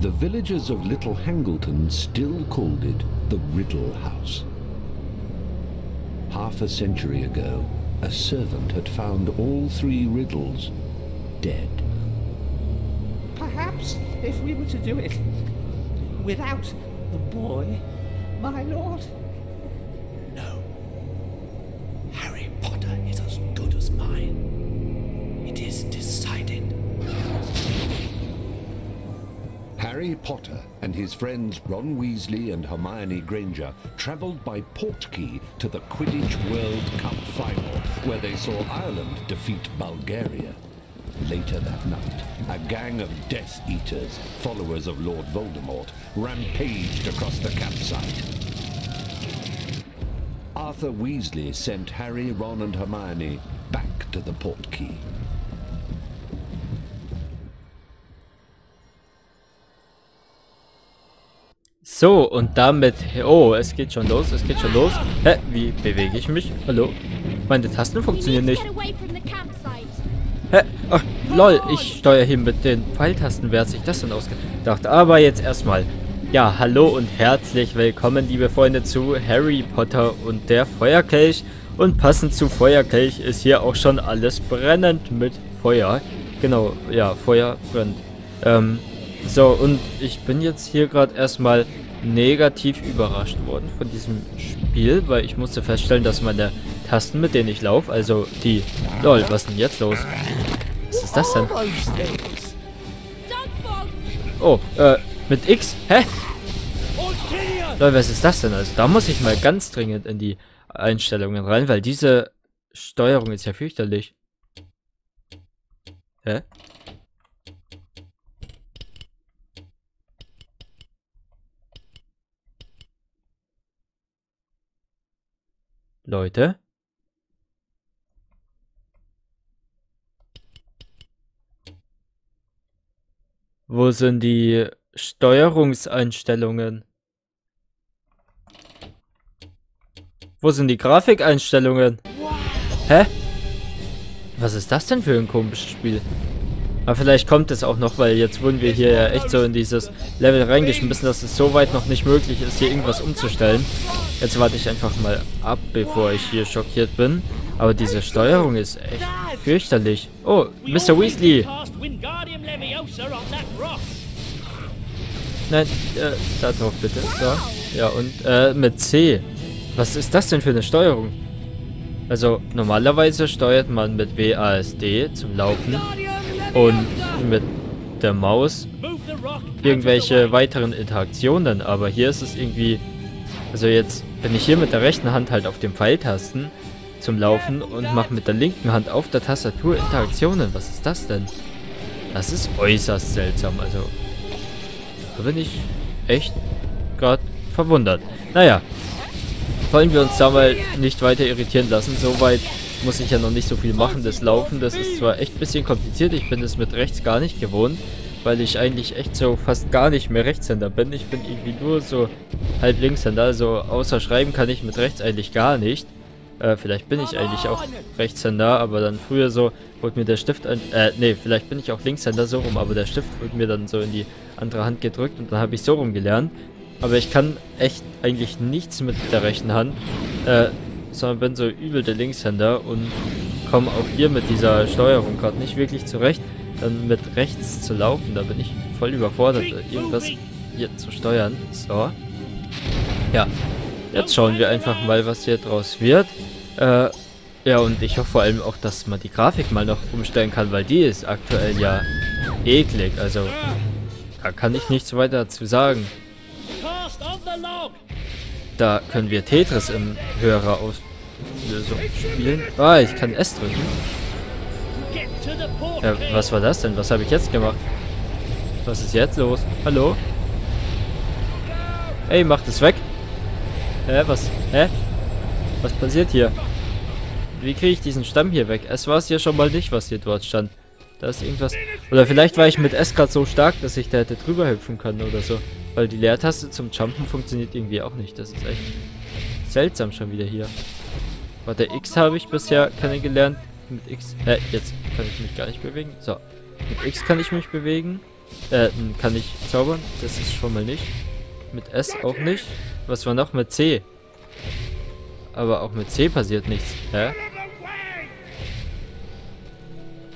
The villagers of Little Hangleton still called it the Riddle House. Half a century ago, a servant had found all three riddles dead. Perhaps if we were to do it without the boy, my lord. Harry Potter and his friends Ron Weasley and Hermione Granger travelled by Portkey to the Quidditch World Cup final, where they saw Ireland defeat Bulgaria. Later that night, a gang of Death Eaters, followers of Lord Voldemort, rampaged across the campsite. Arthur Weasley sent Harry, Ron and Hermione back to the Portkey. So, und damit... Oh, es geht schon los, es geht schon los. Hä, wie bewege ich mich? Hallo? Meine Tasten funktionieren nicht. Hä? Ach, lol, ich steuere hier mit den Pfeiltasten. Wer hat sich das denn ausgedacht? Aber jetzt erstmal. Ja, hallo und herzlich willkommen, liebe Freunde, zu Harry Potter und der Feuerkelch. Und passend zu Feuerkelch ist hier auch schon alles brennend mit Feuer. Genau, ja, Feuer brennt. Ähm, so, und ich bin jetzt hier gerade erstmal negativ überrascht worden von diesem Spiel, weil ich musste feststellen, dass meine Tasten, mit denen ich laufe, also die... Lol, was ist denn jetzt los? Was ist das denn? Oh, äh, mit X? Hä? Lol, was ist das denn? Also da muss ich mal ganz dringend in die Einstellungen rein, weil diese Steuerung ist ja fürchterlich. Hä? Leute. Wo sind die Steuerungseinstellungen? Wo sind die Grafikeinstellungen? Hä? Was ist das denn für ein komisches Spiel? Aber vielleicht kommt es auch noch, weil jetzt wurden wir hier ja echt so in dieses Level reingeschmissen, dass es so weit noch nicht möglich ist, hier irgendwas umzustellen. Jetzt warte ich einfach mal ab, bevor ich hier schockiert bin. Aber diese Steuerung ist echt fürchterlich. Oh, Mr. Weasley. Nein, äh, da drauf bitte. So. Ja, und, äh, mit C. Was ist das denn für eine Steuerung? Also, normalerweise steuert man mit WASD zum Laufen und mit der Maus irgendwelche weiteren Interaktionen, aber hier ist es irgendwie, also jetzt bin ich hier mit der rechten Hand halt auf den Pfeiltasten zum Laufen und mache mit der linken Hand auf der Tastatur Interaktionen. Was ist das denn? Das ist äußerst seltsam, also da bin ich echt gerade verwundert. Naja, wollen wir uns da mal nicht weiter irritieren lassen, soweit muss ich ja noch nicht so viel machen. Das Laufen, das ist zwar echt ein bisschen kompliziert. Ich bin es mit rechts gar nicht gewohnt, weil ich eigentlich echt so fast gar nicht mehr Rechtshänder bin. Ich bin irgendwie nur so halb Linkshänder. Also außer Schreiben kann ich mit rechts eigentlich gar nicht. Äh, vielleicht bin ich eigentlich auch Rechtshänder, aber dann früher so wurde mir der Stift ein... Äh, nee, vielleicht bin ich auch Linkshänder so rum, aber der Stift wurde mir dann so in die andere Hand gedrückt und dann habe ich so rum gelernt. Aber ich kann echt eigentlich nichts mit der rechten Hand. Äh, sondern bin so übel der Linkshänder und komme auch hier mit dieser Steuerung gerade nicht wirklich zurecht. Dann mit rechts zu laufen, da bin ich voll überfordert, irgendwas hier zu steuern. So. Ja. Jetzt schauen wir einfach mal, was hier draus wird. Äh, ja, und ich hoffe vor allem auch, dass man die Grafik mal noch umstellen kann, weil die ist aktuell ja eklig. Also, da kann ich nichts weiter dazu sagen. Da können wir Tetris im Hörer aus so spielen. Ah, ich kann S drücken. Ja, was war das denn? Was habe ich jetzt gemacht? Was ist jetzt los? Hallo? Ey, macht es weg. Hä, was? Hä? Was passiert hier? Wie kriege ich diesen Stamm hier weg? Es war es ja schon mal nicht, was hier dort stand. Da ist irgendwas... Oder vielleicht war ich mit S gerade so stark, dass ich da hätte drüber hüpfen können oder so. Weil die Leertaste zum Jumpen funktioniert irgendwie auch nicht. Das ist echt seltsam schon wieder hier. Warte, X habe ich bisher kennengelernt. Mit X... Hä, jetzt kann ich mich gar nicht bewegen. So. Mit X kann ich mich bewegen. Äh, kann ich zaubern? Das ist schon mal nicht. Mit S auch nicht. Was war noch? Mit C. Aber auch mit C passiert nichts. Hä?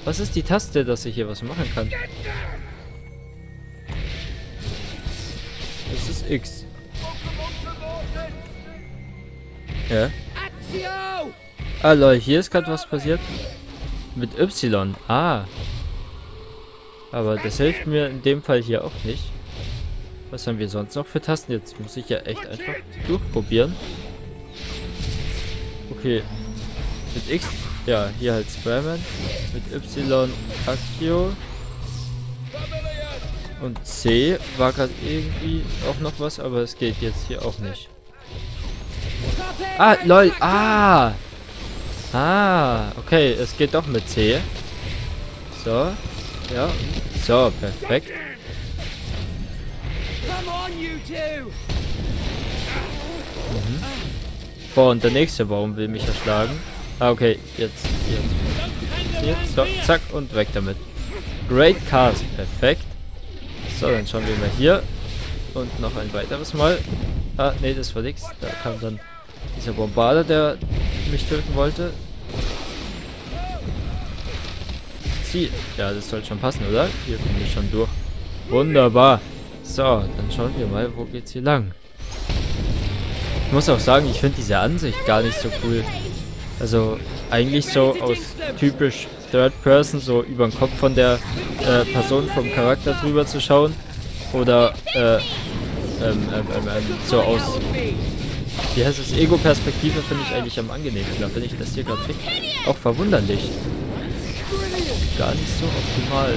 Was ist die Taste, dass ich hier was machen kann? Das ist X. Ja. Ah, lol, hier ist gerade was passiert. Mit Y. Ah. Aber das hilft mir in dem Fall hier auch nicht. Was haben wir sonst noch für Tasten? Jetzt muss ich ja echt einfach durchprobieren. Okay. Mit X, ja, hier halt Sprayman. Mit Y Actio. Und C war gerade irgendwie auch noch was, aber es geht jetzt hier auch nicht. Ah, lol, ah! Ah, okay, es geht doch mit C. So, ja, so, perfekt. Mhm. Boah, und der nächste Baum will mich erschlagen. Ah, okay, jetzt, jetzt. Jetzt, so, zack, und weg damit. Great Cast, perfekt. So, dann schauen wir mal hier. Und noch ein weiteres Mal. Ah, nee, das war nix. Da kam dann dieser Bombarder, der mich töten wollte. Ziel. Ja, das soll schon passen, oder? Hier komme ich schon durch. Wunderbar. So, dann schauen wir mal, wo geht's hier lang. Ich muss auch sagen, ich finde diese Ansicht gar nicht so cool. Also, eigentlich so aus typisch Third Person, so über den Kopf von der äh, Person, vom Charakter drüber zu schauen. Oder, äh, ähm, ähm, ähm, ähm so aus, wie heißt es, Ego-Perspektive finde ich eigentlich am angenehmsten. Da finde ich das hier gerade auch verwunderlich. Gar nicht so optimal.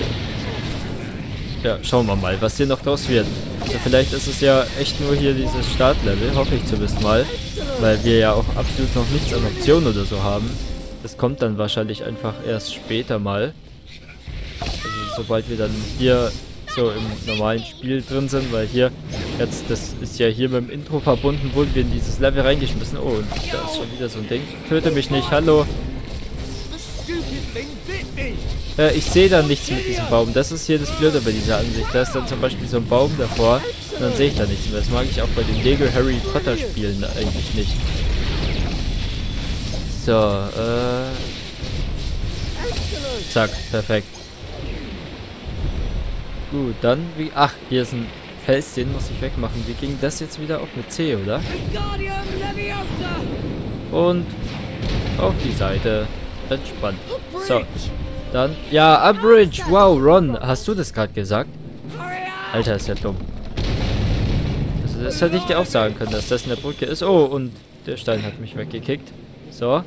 Ja, schauen wir mal, was hier noch draus wird. Also vielleicht ist es ja echt nur hier dieses Startlevel, hoffe ich zumindest mal. Weil wir ja auch absolut noch nichts an Optionen oder so haben. Das kommt dann wahrscheinlich einfach erst später mal. Also sobald wir dann hier so im normalen Spiel drin sind, weil hier jetzt, das ist ja hier mit dem Intro verbunden, wurden wir in dieses Level reingeschmissen. Oh, und da ist schon wieder so ein Ding. Töte mich nicht, hallo. Äh, ich sehe da nichts mit diesem Baum. Das ist hier das Blöde bei dieser Ansicht. Da ist dann zum Beispiel so ein Baum davor und dann sehe ich da nichts mehr. Das mag ich auch bei den Lego Harry Potter Spielen eigentlich nicht. So, äh... Zack, perfekt. Gut, dann wie... Ach, hier ist ein Fels, den muss ich wegmachen. Wie ging das jetzt wieder? Auch mit C, oder? Und auf die Seite. Entspannt. So, dann, ja, Abridge. Wow, Ron, hast du das gerade gesagt? Alter, ist ja dumm. Also das hätte ich dir auch sagen können, dass das eine Brücke ist. Oh, und der Stein hat mich weggekickt. So.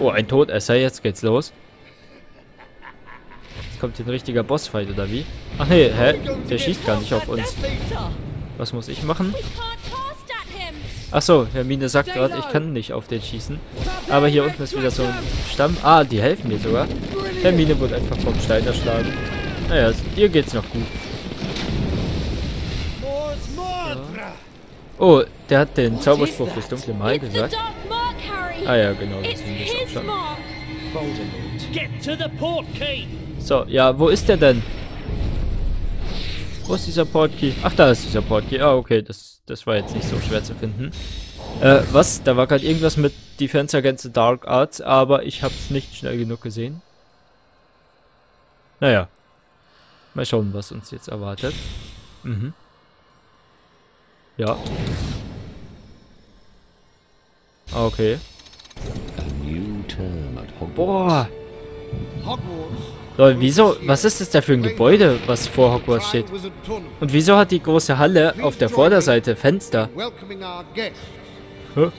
Oh, ein Todesser. Jetzt geht's los. Jetzt kommt hier ein richtiger Bossfight, oder wie? Ach nee, hä? Der schießt gar nicht auf uns. Was muss ich machen? Achso, Hermine sagt gerade, ich kann nicht auf den schießen. Aber hier unten ist wieder so ein Stamm. Ah, die helfen mir sogar. Hermine wurde einfach vom Stein erschlagen. Naja, ihr geht's noch gut. Oh, der hat den Zauberspruch fürs dunkle Mal gesagt. Ah ja, genau, das sind wir auch schon. So, ja, wo ist der denn? Wo ist dieser Portkey? Ach, da ist dieser Portkey. Ah, okay, das, das war jetzt nicht so schwer zu finden. Äh, was? Da war gerade irgendwas mit Defense Against the Dark Arts, aber ich habe es nicht schnell genug gesehen. Naja. Mal schauen, was uns jetzt erwartet. Mhm. Ja. Okay. Boah. Leute, wieso? Was ist das da für ein Gebäude, was vor Hogwarts steht? Und wieso hat die große Halle auf der Vorderseite Fenster? Hä?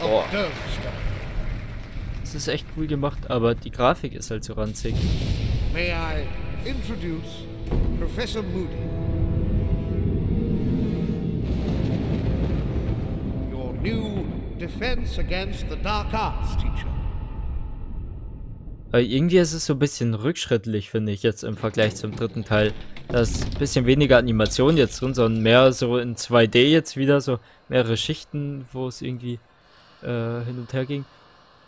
Boah. Das ist echt cool gemacht, aber die Grafik ist halt so ranzig. May I introduce Professor Moody. Your new Defense against the Dark Arts, Teacher. Aber irgendwie ist es so ein bisschen rückschrittlich, finde ich, jetzt im Vergleich zum dritten Teil. Da ist ein bisschen weniger Animation jetzt drin, sondern mehr so in 2D jetzt wieder, so mehrere Schichten, wo es irgendwie äh, hin und her ging.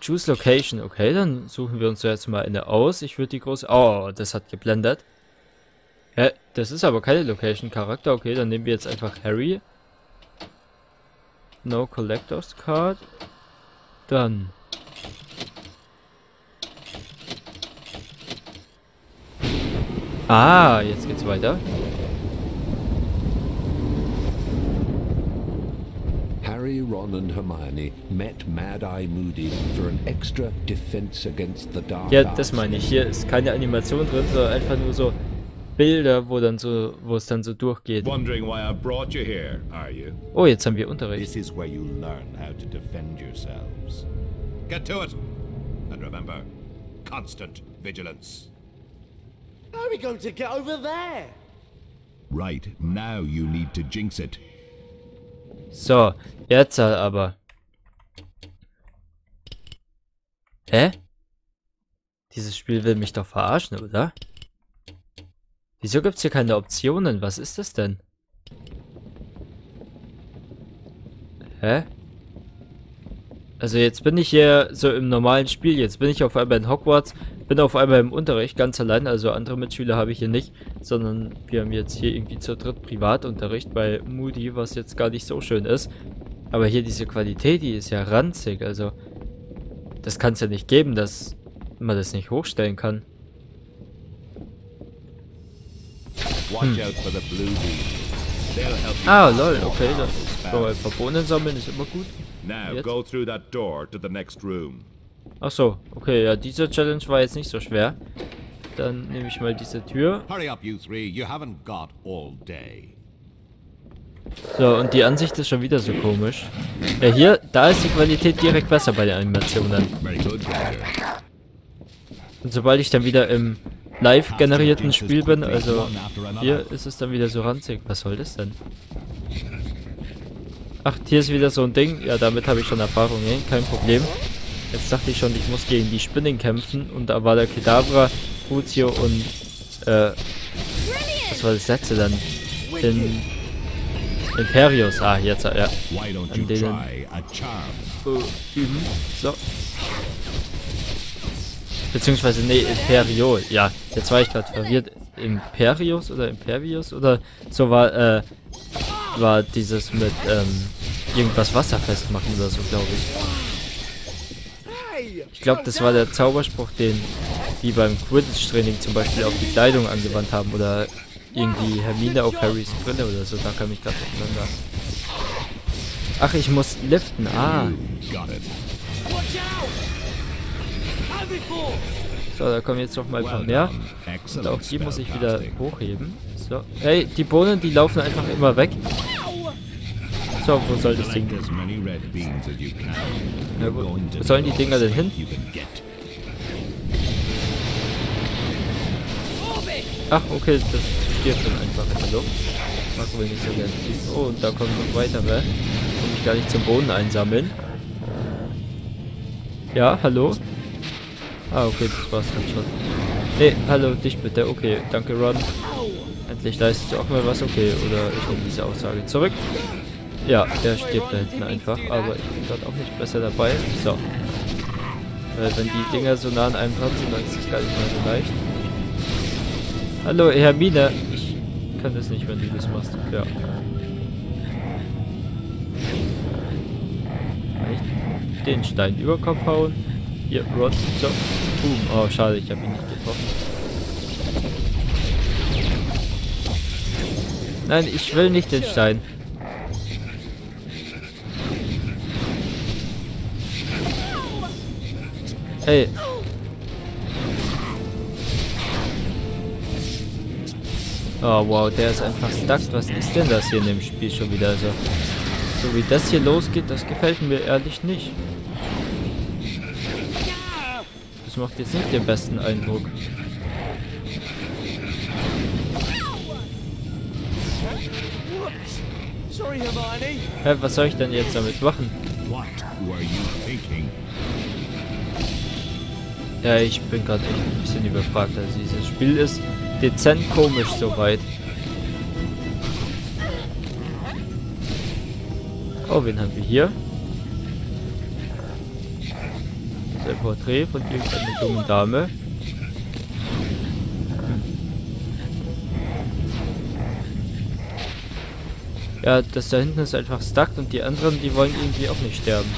Choose Location. Okay, dann suchen wir uns jetzt mal eine aus. Ich würde die große... Oh, das hat geblendet. Hä? Das ist aber keine Location-Charakter. Okay, dann nehmen wir jetzt einfach Harry. No Collector's Card. Dann... Ah, jetzt geht's weiter. Harry, Ron and Hermione met Mad-Eye Moody for an extra defense against the dark Ja, das meine ich. Hier ist keine Animation drin, sondern einfach nur so Bilder, wo dann so, wo es dann so durchgeht. Wondering why I brought you here, are you? Oh, jetzt haben wir Unterricht. This is where you learn how to defend yourselves. Get to it! And remember, constant vigilance. How are we going to get over there? Right, now you need to jinx it. So, jetzt aber. Hä? Dieses Spiel will mich doch verarschen, oder? Wieso gibt's hier keine Optionen? Was ist das denn? Hä? Also jetzt bin ich hier so im normalen Spiel. Jetzt bin ich auf einmal in Hogwarts. Bin auf einmal im Unterricht, ganz allein. Also andere Mitschüler habe ich hier nicht. Sondern wir haben jetzt hier irgendwie zu dritt Privatunterricht bei Moody, was jetzt gar nicht so schön ist. Aber hier diese Qualität, die ist ja ranzig. Also das kann es ja nicht geben, dass man das nicht hochstellen kann. You Ah, lol, okay. Das so, ein spells. paar Bohnen sammeln ist immer gut. Now Jetzt? go through that door to the next room. Ach so, okay, ja, diese Challenge war jetzt nicht so schwer. Dann nehme ich mal diese Tür. So, und die Ansicht ist schon wieder so komisch. Ja, hier, da ist die Qualität direkt besser bei den Animationen. Und sobald ich dann wieder im live generierten Spiel bin, also hier ist es dann wieder so ranzig. Was soll das denn? Ach, hier ist wieder so ein Ding. Ja, damit habe ich schon Erfahrung, ey. kein Problem. Jetzt dachte ich schon, ich muss gegen die Spinnen kämpfen und da war der Kedavra, Crucio und äh, was war das letzte dann? In Imperius. Ah, jetzt, ja. An denen-? Äh, üben. So. Beziehungsweise, nee, Imperio. Ja, jetzt war ich gerade verwirrt. Imperius oder Imperius oder so war, äh, war dieses mit, ähm, irgendwas wasserfest machen oder so, glaube ich. Ich glaube, das war der Zauberspruch, den die beim Quidditch-Training zum Beispiel auf die Kleidung angewandt haben oder irgendwie Hermine auf Harrys Brille oder so. Da kam ich gerade durcheinander. Ach, ich muss liften. Ah. So, da kommen jetzt noch mal ein paar mehr. Und auch die muss ich wieder hochheben. So. Hey, die Bohnen, die laufen einfach immer weg. So, wo soll das Ding? Can. Na gut. Wo sollen die Dinger denn hin? Ach, okay, das stirbt dann einfach Luft. Mag wohl nicht so gerne. Oh, und da kommen noch weitere. Kann ich gar nicht zum Boden einsammeln. Ja, hallo? Ah, okay, das war's dann schon. Nee, hallo, dich bitte. Okay, danke, Ron. Endlich leistest du auch mal was. Okay, oder ich nehme diese Aussage zurück. Ja, der stirbt da hinten einfach, aber ich bin gerade auch nicht besser dabei. So. Weil wenn die Dinger so nah an einem dran sind, dann ist das gar nicht mal so leicht. Hallo, Hermine. Ich kann das nicht, wenn du das machst. Ja. Den Stein über Kopf hauen. Hier, Rod. So. Boom. Oh, schade, ich habe ihn nicht getroffen. Nein, ich will nicht den Stein. Hey. Oh wow, der ist einfach stuck. Was ist denn das hier in dem Spiel schon wieder? Also, so wie das hier losgeht, das gefällt mir ehrlich nicht. Das macht jetzt nicht den besten Eindruck. Hä, was soll ich denn jetzt damit machen? Ja, ich bin gerade echt ein bisschen überfragt. Also dieses Spiel ist dezent komisch soweit. Oh, wen haben wir hier? Porträt von irgendeiner jungen Dame. Ja, das da hinten ist einfach stuck und die anderen, die wollen irgendwie auch nicht sterben.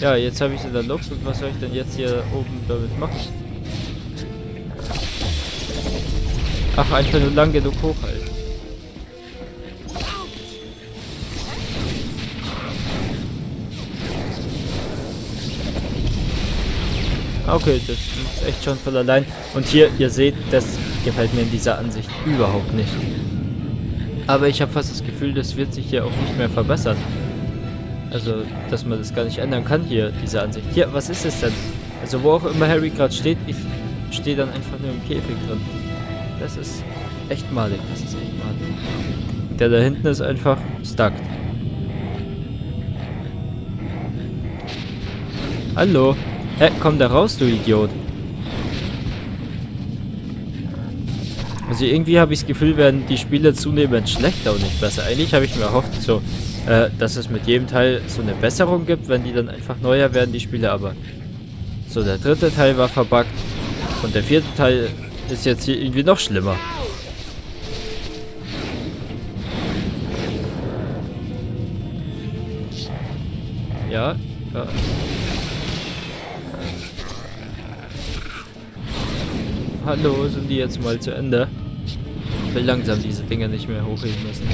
Ja, jetzt habe ich sie dann Lux und was soll ich denn jetzt hier oben damit machen? Ach, einfach nur lang genug hochhalten. Okay, das ist echt schon voll allein. Und hier, ihr seht, das gefällt mir in dieser Ansicht überhaupt nicht. Aber ich habe fast das Gefühl, das wird sich hier auch nicht mehr verbessern. Also, dass man das gar nicht ändern kann hier, diese Ansicht. Hier, was ist es denn? Also, wo auch immer Harry gerade steht, ich stehe dann einfach nur im Käfig drin. Das ist echt malig, das ist echt malig. Der da hinten ist einfach stuck. Hallo? Hä, komm da raus, du Idiot. Also irgendwie habe ich das Gefühl, werden die Spiele zunehmend schlechter und nicht besser. Eigentlich habe ich mir erhofft, so, äh, dass es mit jedem Teil so eine Besserung gibt, wenn die dann einfach neuer werden, die Spiele, aber so, der dritte Teil war verbuggt und der vierte Teil ist jetzt hier irgendwie noch schlimmer. Ja, ja. Hallo, sind die jetzt mal zu Ende? Ich will langsam diese Dinger nicht mehr hochheben müssen.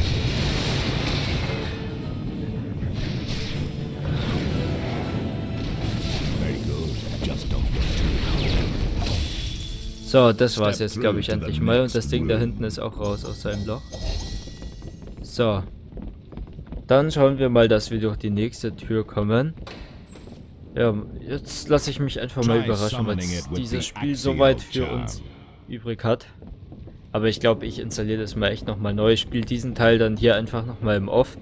So, das war's jetzt, glaube ich, endlich mal. Und das Ding da hinten ist auch raus aus seinem Loch. So. Dann schauen wir mal, dass wir durch die nächste Tür kommen. Ja, jetzt lasse ich mich einfach mal überraschen, was dieses Spiel soweit für uns übrig hat. Aber ich glaube, ich installiere das mal echt nochmal neu. Spiele diesen Teil dann hier einfach nochmal im Off.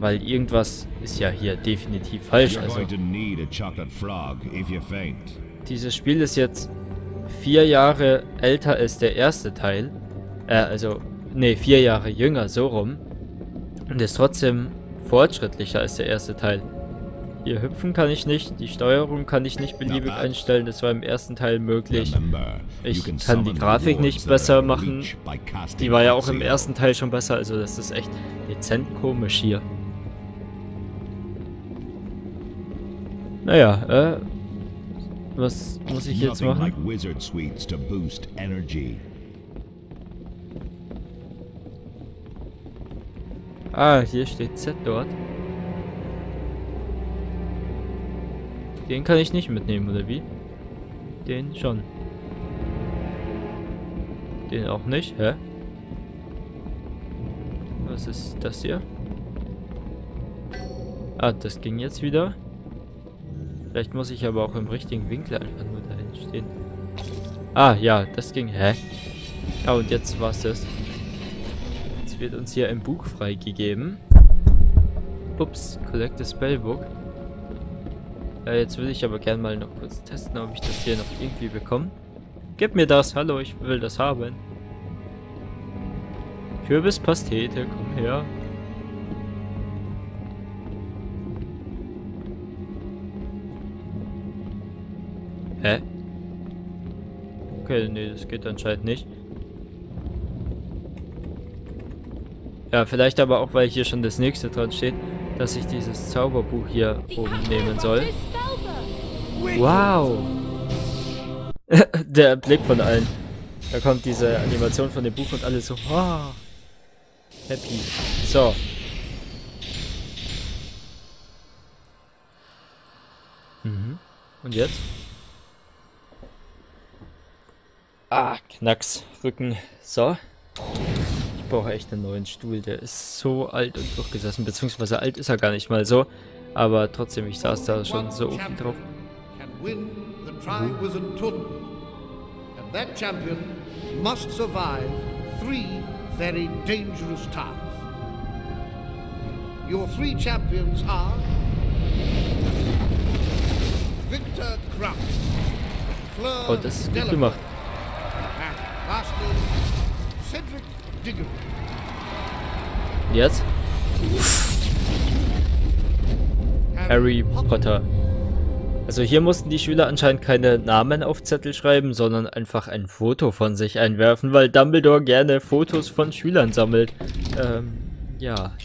Weil irgendwas ist ja hier definitiv falsch. Also, dieses Spiel ist jetzt vier Jahre älter als der erste Teil. Äh, also, nee, vier Jahre jünger, so rum. Und ist trotzdem fortschrittlicher als der erste Teil. Hier hüpfen kann ich nicht, die Steuerung kann ich nicht beliebig einstellen, das war im ersten Teil möglich. Ich kann die Grafik nicht besser machen. Die war ja auch im ersten Teil schon besser, also das ist echt dezent komisch hier. Naja, äh, was muss ich jetzt machen? Ah, hier steht Z dort. Den kann ich nicht mitnehmen, oder wie? Den schon. Den auch nicht, hä? Was ist das hier? Ah, das ging jetzt wieder. Vielleicht muss ich aber auch im richtigen Winkel einfach nur dahin stehen. Ah, ja, das ging. Hä? Ja, und jetzt war's das. Jetzt wird uns hier ein Buch freigegeben. Ups, Collect the Spellbook. Äh, jetzt will ich aber gerne mal noch kurz testen, ob ich das hier noch irgendwie bekomme. Gib mir das, hallo, ich will das haben. Kürbispastete, komm her. Hä? Okay, nee, das geht anscheinend nicht. Ja, vielleicht aber auch, weil hier schon das nächste dran steht, dass ich dieses Zauberbuch hier oben nehmen soll. Wow! Der Blick von allen. Da kommt diese Animation von dem Buch und alle so, wow. Happy. So. Mhm. Und jetzt? Ah, Knacks. Rücken. So. Ich brauche echt einen neuen Stuhl. Der ist so alt und durchgesessen. Beziehungsweise alt ist er gar nicht mal so. Aber trotzdem, ich saß da schon so viel drauf. Win the Triwizard mm-hmm. Tournament. And that champion must survive three very dangerous tasks. Your three champions are Victor Krupp, Fleur Oh, das ist gut Delacour, gemacht. and lastly Cedric Diggory. Jetzt? Have Harry Potter. Also hier mussten die Schüler anscheinend keine Namen auf Zettel schreiben, sondern einfach ein Foto von sich einwerfen, weil Dumbledore gerne Fotos von Schülern sammelt. Ähm, ja.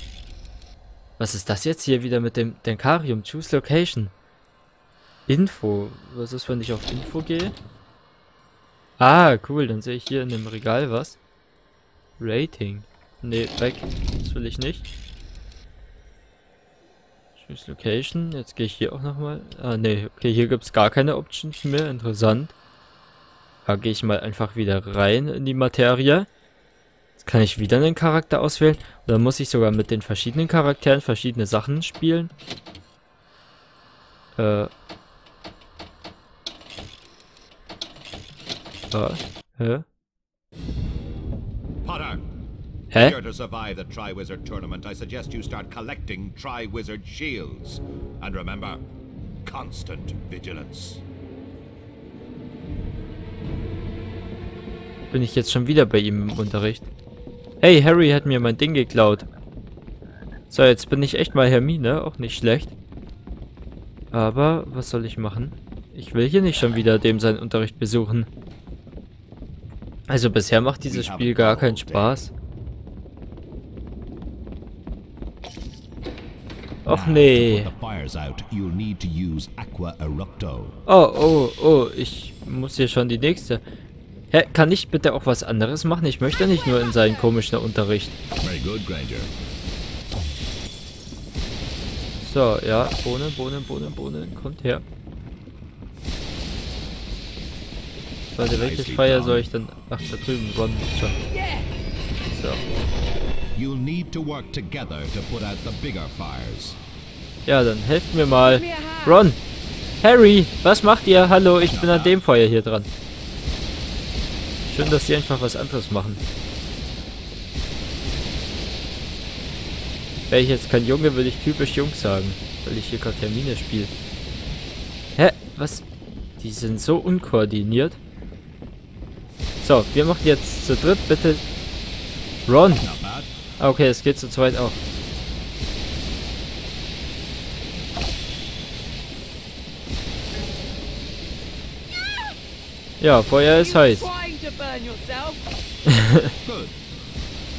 Was ist das jetzt hier wieder mit dem Denkarium? Choose Location. Info. Was ist, wenn ich auf Info gehe? Ah, cool. Dann sehe ich hier in dem Regal was. Rating. Ne, weg. Das will ich nicht. Choose Location. Jetzt gehe ich hier auch nochmal. Ah, ne. Okay, hier gibt es gar keine Options mehr. Interessant. Da gehe ich mal einfach wieder rein in die Materie. Jetzt kann ich wieder einen Charakter auswählen. Oder muss ich sogar mit den verschiedenen Charakteren verschiedene Sachen spielen? Äh. Ah, hä? Potter, Hä? Here to survive the Triwizard Tournament, I suggest you start collecting Triwizard shields. And remember, constant vigilance. Bin ich jetzt schon wieder bei ihm im Unterricht? Hey, Harry hat mir mein Ding geklaut. So, jetzt bin ich echt mal Hermine, auch nicht schlecht. Aber, was soll ich machen? Ich will hier nicht schon wieder dem seinen Unterricht besuchen. Also bisher macht dieses Spiel gar keinen Spaß. Och nee. Put the fires out, you'll need to use Aqua Erupto. Oh, oh, oh, ich muss hier schon die nächste. Hä, kann ich bitte auch was anderes machen? Ich möchte nicht nur in seinen komischen Unterricht. Very good, Granger. So, ja, Bohnen, Bohnen, Bohnen, Bohnen, kommt her. Warte, welches Feuer soll ich dann... Ach, da drüben, Ron schon. So. You'll need to work together to put out the bigger fires. Ja, dann helft mir mal. Ron! Harry! Was macht ihr? Hallo, ich bin an dem Feuer hier dran. Schön, dass die einfach was anderes machen. Wäre ich jetzt kein Junge, würde ich typisch Jung sagen. Weil ich hier gerade Termine spiele. Hä? Was? Die sind so unkoordiniert. So, wir machen jetzt zu dritt bitte... Ron! Okay, es geht zu zweit auch. Ja, Feuer ist heiß.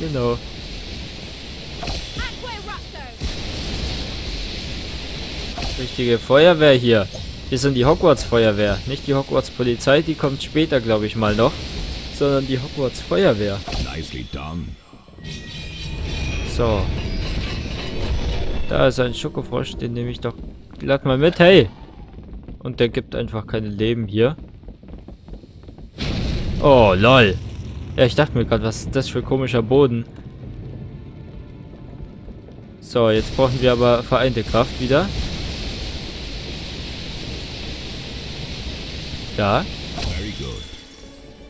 Genau. Richtige Feuerwehr hier. Wir sind die Hogwarts Feuerwehr. Nicht die Hogwarts Polizei, die kommt später, glaube ich mal noch. Sondern die Hogwarts Feuerwehr. Nicely done. So. Da ist ein Schokofrosch, den nehme ich doch glatt mal mit. Hey! Und der gibt einfach keine Leben hier. Oh, lol. Ja, ich dachte mir gerade, was ist das für komischer Boden? So, jetzt brauchen wir aber vereinte Kraft wieder. Good.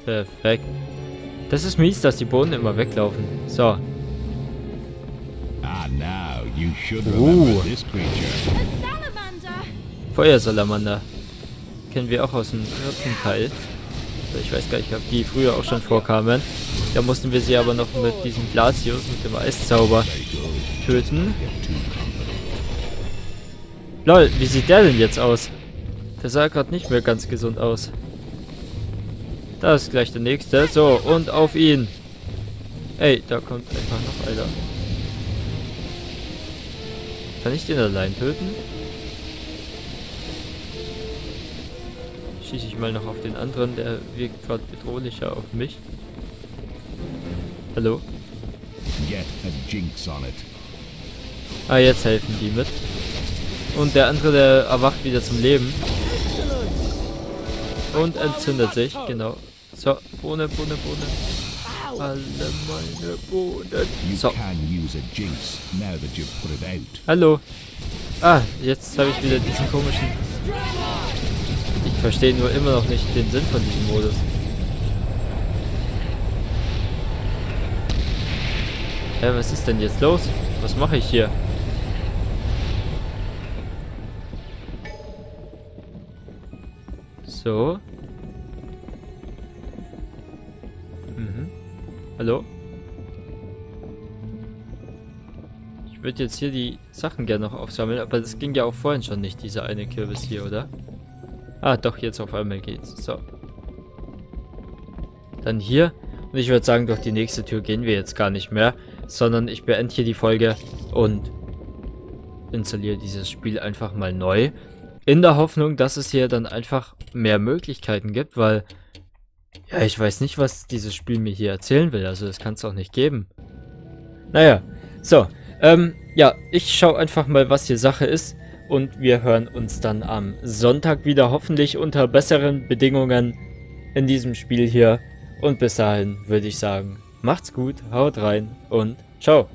perfekt. Das ist mies, dass die Boden immer weglaufen. So, Ah, now you should remember this creature. Feuersalamander. Kennen wir auch aus dem vierten Teil. Ich weiß gar nicht, ob die früher auch schon vorkamen. Da mussten wir sie aber noch mit diesem Glacius, mit dem Eiszauber, töten. Lol, wie sieht der denn jetzt aus? Der sah gerade nicht mehr ganz gesund aus. Da ist gleich der nächste. So, und auf ihn. Ey, da kommt einfach noch einer. Kann ich den allein töten? Schieße ich mal noch auf den anderen, der wirkt gerade bedrohlicher auf mich. Hallo? Get a jinx on it. Ah, jetzt helfen die mit. Und der andere, der erwacht wieder zum Leben. Und entzündet sich, genau. So, Bohne, Bohne, Bohne. Alle meine Bohnen. You So, hallo. Ah, jetzt habe ich wieder diesen komischen... Ich verstehe nur immer noch nicht den Sinn von diesem Modus. Hä, was ist denn jetzt los? Was mache ich hier? So. Hallo? Ich würde jetzt hier die Sachen gerne noch aufsammeln, aber das ging ja auch vorhin schon nicht, dieser eine Kürbis hier, oder? Ah, doch, jetzt auf einmal geht's. So. Dann hier. Und ich würde sagen, durch die nächste Tür gehen wir jetzt gar nicht mehr, sondern ich beende hier die Folge und installiere dieses Spiel einfach mal neu. In der Hoffnung, dass es hier dann einfach mehr Möglichkeiten gibt, weil ja, ich weiß nicht, was dieses Spiel mir hier erzählen will. Also das kann es auch nicht geben. Naja, so. Ähm, ja, ich schaue einfach mal, was hier Sache ist. Und wir hören uns dann am Sonntag wieder, hoffentlich unter besseren Bedingungen in diesem Spiel hier. Und bis dahin würde ich sagen, macht's gut, haut rein und ciao.